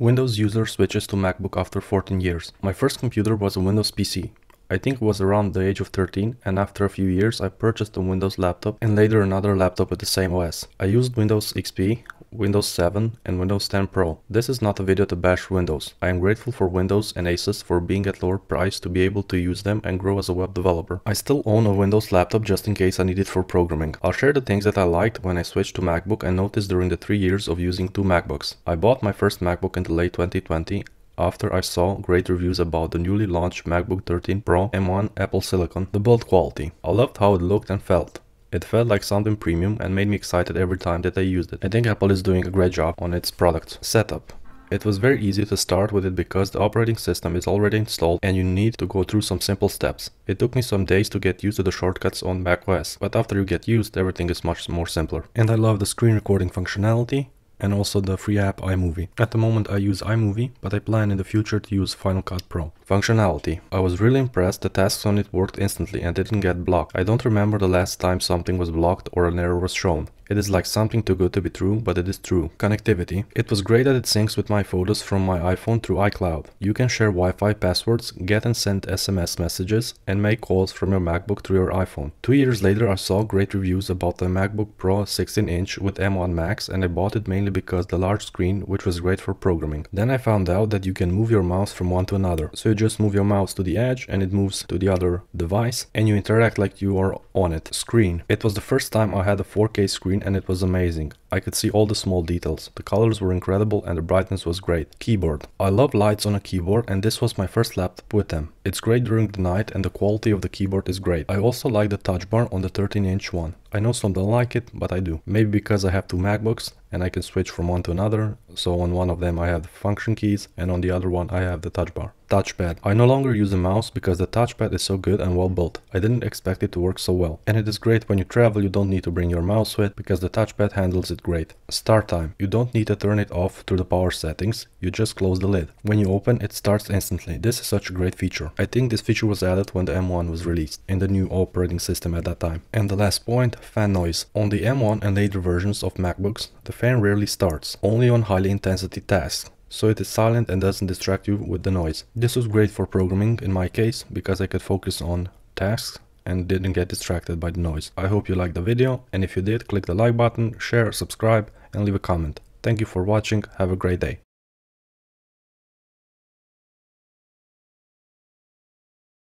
Windows user switches to MacBook after 14 years. My first computer was a Windows PC. I think it was around the age of 13 and after a few years I purchased a Windows laptop and later another laptop with the same OS. I used Windows XP, Windows 7 and Windows 10 Pro. This is not a video to bash Windows. I am grateful for Windows and Asus for being at lower price to be able to use them and grow as a web developer. I still own a Windows laptop just in case I need it for programming. I'll share the things that I liked when I switched to MacBook and noticed during the 3 years of using two MacBooks. I bought my first MacBook in the late 2020 after I saw great reviews about the newly launched MacBook 13 Pro M1 Apple Silicon, the build quality. I loved how it looked and felt. It felt like something premium and made me excited every time that I used it. I think Apple is doing a great job on its product setup. It was very easy to start with it because the operating system is already installed and you need to go through some simple steps. It took me some days to get used to the shortcuts on macOS, but after you get used everything is much more simpler. And I love the screen recording functionality and also the free app iMovie. At the moment I use iMovie, but I plan in the future to use Final Cut Pro. Functionality. I was really impressed the tasks on it worked instantly and didn't get blocked. I don't remember the last time something was blocked or an error was shown. It is like something too good to be true, but it is true. Connectivity. It was great that it syncs with my photos from my iPhone through iCloud. You can share Wi-Fi passwords, get and send SMS messages, and make calls from your MacBook through your iPhone. Two years later I saw great reviews about the MacBook Pro 16-inch with M1 Max and I bought it mainly because the large screen, which was great for programming. Then I found out that you can move your mouse from one to another. So you just move your mouse to the edge and it moves to the other device and you interact like you are on it. Screen. It was the first time I had a 4K screen screen and it was amazing. I could see all the small details. The colors were incredible and the brightness was great. Keyboard. I love lights on a keyboard and this was my first laptop with them. It's great during the night and the quality of the keyboard is great. I also like the touch bar on the 13 inch one. I know some don't like it, but I do. Maybe because I have two MacBooks and I can switch from one to another. So on one of them I have the function keys and on the other one I have the touch bar. Touchpad. I no longer use a mouse because the touchpad is so good and well built. I didn't expect it to work so well. And it is great when you travel you don't need to bring your mouse with because the touchpad handles it great. Start time. You don't need to turn it off through the power settings. You just close the lid. When you open it starts instantly. This is such a great feature. I think this feature was added when the M1 was released in the new operating system at that time. And the last point, fan noise. On the M1 and later versions of MacBooks, the fan rarely starts, only on highly intensity tasks so it is silent and doesn't distract you with the noise. This was great for programming in my case because I could focus on tasks and didn't get distracted by the noise. I hope you liked the video and if you did click the like button, share, subscribe and leave a comment. Thank you for watching, have a great day.